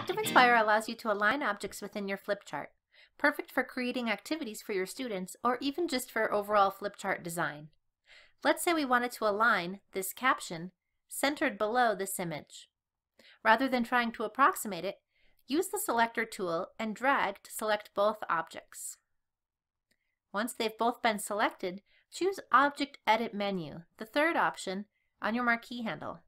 ActivInspire allows you to align objects within your flip chart, perfect for creating activities for your students or even just for overall flip chart design. Let's say we wanted to align this caption centered below this image. Rather than trying to approximate it, use the selector tool and drag to select both objects. Once they've both been selected, choose Object Edit Menu, the third option, on your marquee handle.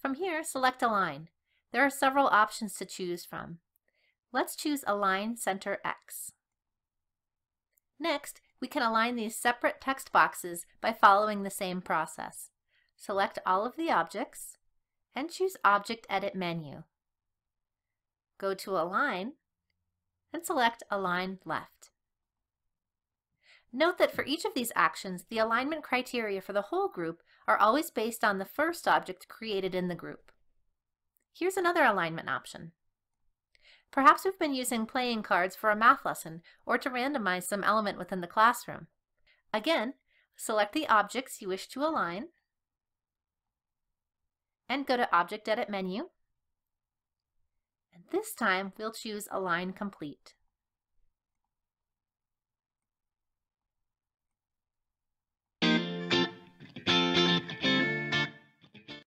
From here, select Align. There are several options to choose from. Let's choose Align Center X. Next, we can align these separate text boxes by following the same process. Select all of the objects and choose Object Edit Menu. Go to Align and select Align Left. Note that for each of these actions, the alignment criteria for the whole group are always based on the first object created in the group. Here's another alignment option. Perhaps we've been using playing cards for a math lesson or to randomize some element within the classroom. Again, select the objects you wish to align and go to Object Edit menu. And this time we'll choose Align Complete.